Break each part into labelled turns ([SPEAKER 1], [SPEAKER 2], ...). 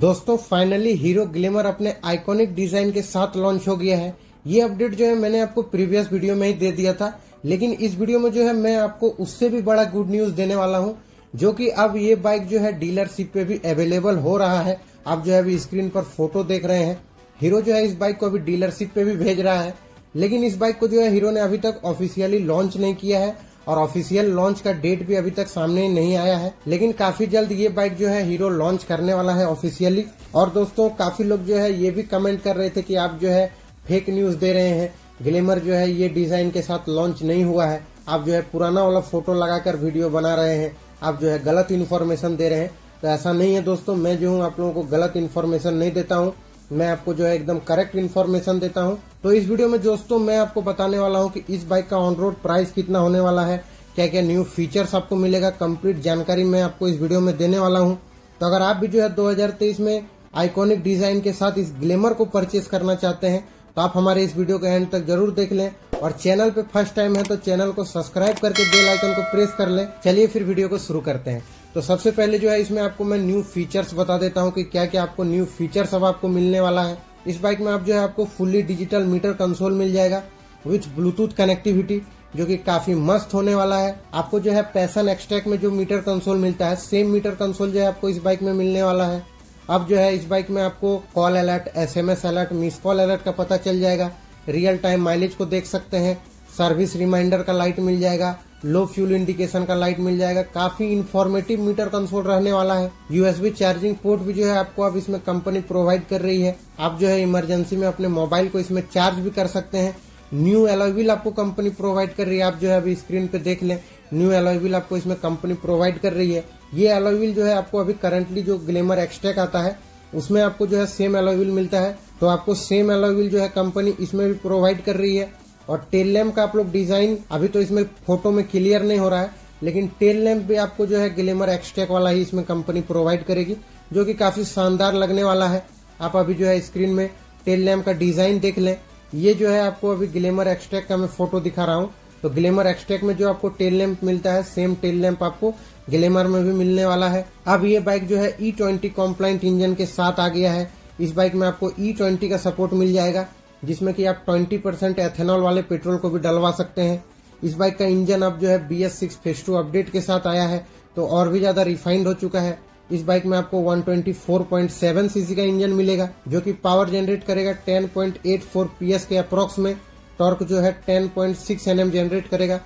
[SPEAKER 1] दोस्तों finally Hero Glamour अपने iconic design के साथ लॉन्च हो गया है। ये अपडेट जो है मैंने आपको प्रीवियस वीडियो में ही दे दिया था। लेकिन इस वीडियो में जो है मैं आपको उससे भी बड़ा गुड न्यूज़ देने वाला हूँ, जो कि अब ये बाइक जो है डीलरशिप पे भी अवेलेबल हो रहा है। आप जो है अभी स्क्रीन पर फ़ोटो देख रहे हैं। हीरो जो है इस बाइक को अभी डीलरशिप पे भी भेज रहा है। लेकिन इस बाइक को जो है हीरो ने अभी तक ऑफिशियली लॉन्च नहीं किया है। और ऑफिशियल लॉन्च का डेट भी अभी तक सामने नहीं आया है, लेकिन काफ़ी जल्द ये बाइक जो है हीरो लॉन्च करने वाला है ऑफिशियली। और दोस्तों, काफ़ी लोग जो है ये भी कमेंट कर रहे थे कि आप जो है फेक न्यूज़ दे रहे हैं। ग्लेमर जो है ये डिज़ाइन के साथ लॉन्च नहीं हुआ है। आप जो है पुराना वाला फ़ोटो लगाकर वीडियो बना रहे हैं। आप जो है गलत इन्फॉर्मेशन दे रहे हैं। तो ऐसा नहीं है दोस्तों, मैं जो हूँ, आप लोगों को गलत इन्फॉर्मेशन नहीं देता हूँ। मैं आपको जो है एकदम करेक्ट इन्फॉर्मेशन देता हूँ। तो इस वीडियो में दोस्तों मैं आपको बताने वाला हूँ कि इस बाइक का ऑन रोड प्राइस कितना होने वाला है क्या क्या न्यू फीचर्स आपको मिलेगा कंप्लीट जानकारी मैं आपको इस वीडियो में देने वाला हूँ। तो अगर आप भी जो है 2023 में आइकॉनिक डिज़ाइन के साथ इस ग्लेमर को परचेज करना चाहते हैं तो आप हमारे इस वीडियो के एंड तक ज़रूर देख लें। और चैनल पे फ़र्स्ट टाइम है तो चैनल को सब्सक्राइब करके बेल आइकन को प्रेस कर लें। चलिए फिर वीडियो को शुरू करते हैं। तो सबसे पहले जो है इसमें आपको मैं न्यू फीचर्स बता देता हूँ कि क्या क्या आपको न्यू फीचर्स अब आपको मिलने वाला है। इस बाइक में आप जो है आपको फुल्ली डिजिटल मीटर कंसोल मिल जाएगा विथ ब्लूटूथ कनेक्टिविटी जो कि काफ़ी मस्त होने वाला है। आपको जो है पैसन एक्सट्रैक में जो मीटर कंसोल मिलता है सेम मीटर कंसोल जो है आपको इस बाइक में मिलने वाला है। अब जो है इस बाइक में आपको call alert S M S alert miss call alert का पता चल जाएगा। रियल टाइम माइलेज को देख सकते हैं। सर्विस रिमाइंडर का लाइट मिल जाएगा। लो फ्यूल इंडिकेशन का लाइट मिल जाएगा। काफ़ी इन्फॉर्मेटिव मीटर कंसोल रहने वाला है। यूएसबी चार्जिंग पोर्ट भी जो है आपको अब इसमें कंपनी प्रोवाइड कर रही है। आप जो है इमरजेंसी में अपने मोबाइल को इसमें चार्ज भी कर सकते हैं। न्यू एलोविल आपको कंपनी प्रोवाइड कर रही है। आप जो है अभी स्क्रीन पे देख लें। न्यू एलोविल आपको इसमें कंपनी प्रोवाइड कर रही है। ये एलोविल जो है आपको अभी करंटली जो ग्लेमर एक्सटेक आता है, उसमें आपको जो है सेम एलोविल मिलता है। तो आपको सेम एलोविल जो है कंपनी इसमें भी प्रोवाइड कर रही है। और टेल लैम्प का आप लोग डिज़ाइन अभी तो इसमें फ़ोटो में क्लियर नहीं हो रहा है, लेकिन टेल लैम्प भी आपको जो है ग्लेमर एक्सटेक वाला ही इसमें कंपनी प्रोवाइड करेगी, जो कि काफ़ी शानदार लगने वाला है। आप अभी जो है स्क्रीन में टेल लैम्प का डिज़ाइन देख लें। ये जो है आपको अभी ग्लेमर एक्सटेक का मैं फ़ोटो दिखा रहा हूँ। तो ग्लेमर एक्सटेक में जो आपको टेल लैम्प मिलता है सेम टेल लैम्प आपको ग्लेमर में भी मिलने वाला है। अब ये बाइक जो है ई ट्वेंटी कॉम्प्लाइंट इंजन के साथ आ गया है। इस बाइक में आपको ई ट्वेंटी का सपोर्ट मिल जाएगा। जिसमें कि आप 20 परसेंट एथेनॉल वाले पेट्रोल को भी डलवा सकते हैं। इस बाइक का इंजन अब जो है B S six phase two update के साथ आया है तो और भी ज़्यादा रिफाइंड हो चुका है। इस बाइक में आपको 124.7 सीसी का इंजन मिलेगा, जो कि पावर जनरेट करेगा 10.84 पीएस के अप्रोक्स में। टॉर्क जो है 10.6 एनएम जनरेट करेगा।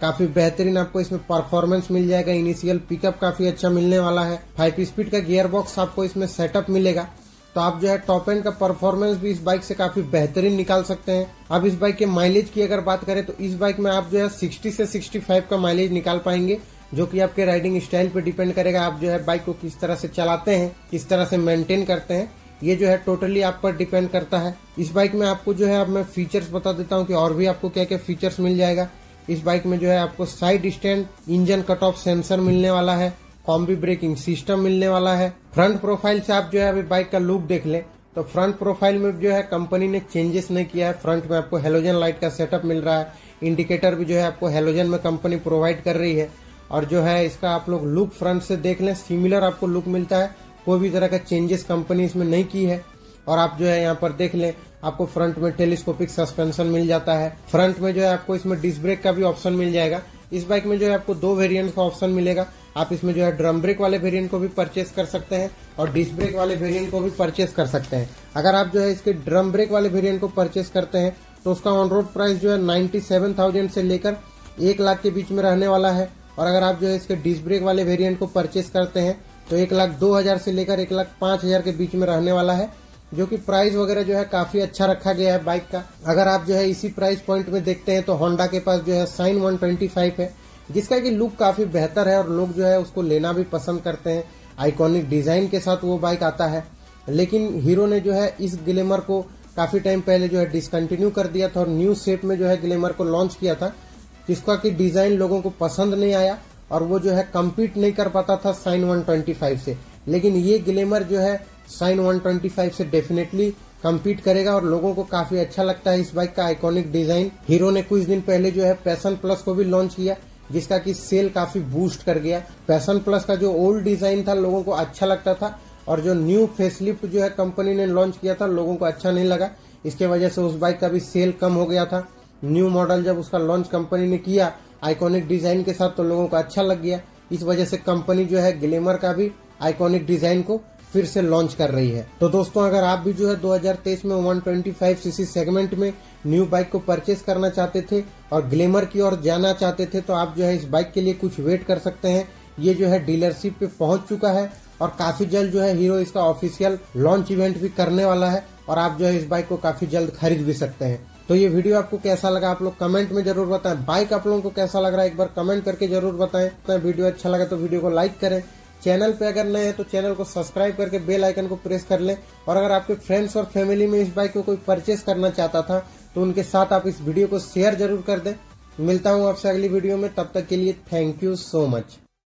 [SPEAKER 1] काफ़ी बेहतरीन आपको इसमें परफॉर्मेंस मिल जाएगा। इनिशियल पिकअप काफ़ी अच्छा मिलने वाला है। फाइव स्पीड का गियर बॉक्स आपको इसमें सेटअप मिलेगा। तो आप जो है टॉप एंड का परफॉर्मेंस भी इस बाइक से काफ़ी बेहतरीन निकाल सकते हैं। अब इस बाइक के माइलेज की अगर बात करें तो इस बाइक में आप जो है 60 से 65 का माइलेज निकाल पाएँगे, जो कि आपके राइडिंग स्टाइल पे डिपेंड करेगा। आप जो है बाइक को किस तरह से चलाते हैं, किस तरह से मेंटेन करते हैं, ये जो है टोटली आप पर डिपेंड करता है। इस बाइक में आपको जो है, अब मैं फीचर्स बता देता हूँ कि और भी आपको क्या क्या फीचर्स मिल जाएगा। इस बाइक में जो है आपको side stand engine cut off sensor मिलने वाला है। कॉम्बी ब्रेकिंग सिस्टम मिलने वाला है। फ्रंट प्रोफ़ाइल से आप जो है अभी बाइक का लुक देख लें। तो फ्रंट प्रोफ़ाइल में जो है कंपनी ने चेंजेस नहीं किया है। फ्रंट में आपको हेलोजन लाइट का सेटअप मिल रहा है। इंडिकेटर भी जो है आपको हेलोजन में कंपनी प्रोवाइड कर रही है। और जो है इसका आप लोग लुक फ्रंट से देख लें। सिमिलर आपको लुक मिलता है। कोई भी तरह का चेंजेस कंपनी इसमें नहीं की है। और आप जो है यहाँ पर देख लें, आपको फ्रंट में टेलीस्कोपिक सस्पेंशन मिल जाता है। फ्रंट में जो है आपको इसमें डिस्क ब्रेक का भी ऑप्शन मिल जाएगा। इस बाइक में जो है आपको दो वेरिएंट का ऑप्शन मिलेगा। आप इसमें जो है ड्रम ब्रेक वाले वेरिएंट को भी परचेस कर सकते हैं और डिस्क ब्रेक वाले वेरिएंट को भी परचेस कर सकते हैं। अगर आप जो है इसके ड्रम ब्रेक वाले वेरिएंट को परचेस करते हैं तो उसका ऑन रोड प्राइस जो है नाइन्टी सेवन थाउज़ेंड से लेकर एक लाख के बीच में रहने वाला है। और अगर आप जो है इसके डिस्क ब्रेक वाले वेरिएंट को परचेस करते हैं तो एक लाख दो हज़ार से लेकर एक लाख पाँच हज़ार के बीच में रहने वाला है, जो कि प्राइस वगैरह जो है काफ़ी अच्छा रखा गया है बाइक का। अगर आप जो है इसी प्राइस पॉइंट में देखते हैं तो होंडा के पास जो है साइन 125 है। जिसका कि लुक काफ़ी बेहतर है और लोग जो है उसको लेना भी पसंद करते हैं। आइकॉनिक डिज़ाइन के साथ वो बाइक आता है। लेकिन हीरो ने जो है इस ग्लेमर को काफ़ी टाइम पहले जो है डिसकंटिन्यू कर दिया था और न्यू शेप में जो है ग्लेमर को लॉन्च किया था, जिसका कि डिज़ाइन लोगों को पसंद नहीं आया और वो जो है कम्पीट नहीं कर पाता था साइन 125 से। लेकिन ये ग्लेमर जो है साइन 125 से डेफिनेटली कम्पीट करेगा और लोगों को काफ़ी अच्छा लगता है इस बाइक का आइकॉनिक डिज़ाइन हीरो ने कुछ दिन पहले जो है पैसन प्लस को भी लॉन्च किया। जिसका कि सेल काफ़ी बूस्ट कर गया। पैसन प्लस का जो ओल्ड डिज़ाइन था, लोगों को अच्छा लगता था और जो न्यू फेसलिफ्ट जो है कंपनी ने लॉन्च किया था, लोगों को अच्छा नहीं लगा। इसके वजह से उस बाइक का भी सेल कम हो गया था। न्यू मॉडल जब उसका लॉन्च कंपनी ने किया आइकॉनिक डिज़ाइन के साथ तो लोगों को अच्छा लग गया। इस वजह से कंपनी जो है ग्लेमर का भी आइकॉनिक डिज़ाइन को फिर से लॉन्च कर रही है। तो दोस्तों, अगर आप भी जो है 2023 में 125 सीसी सेगमेंट में न्यू बाइक को परचेस करना चाहते थे और ग्लेमर की ओर जाना चाहते थे तो आप जो है इस बाइक के लिए कुछ वेट कर सकते हैं। ये जो है डीलरशिप पे पहुँच चुका है और काफ़ी जल्द जो है हीरो इसका ऑफिशियल लॉन्च इवेंट भी करने वाला है और आप जो है इस बाइक को काफ़ी जल्द खरीद भी सकते हैं। तो ये वीडियो आपको कैसा लगा आप लोग कमेंट में ज़रूर बताएँ। बाइक आप लोगों को कैसा लग रहा है, एक बार कमेंट करके ज़रूर बताएँ। तो वीडियो अच्छा लगा तो वीडियो को लाइक करें। चैनल पे अगर नए हैं तो चैनल को सब्सक्राइब करके बेल आइकन को प्रेस कर लें। और अगर आपके फ्रेंड्स और फैमिली में इस बाइक को कोई परचेस करना चाहता था तो उनके साथ आप इस वीडियो को शेयर ज़रूर कर दें। मिलता हूँ आपसे अगली वीडियो में, तब तक के लिए थैंक यू सो मच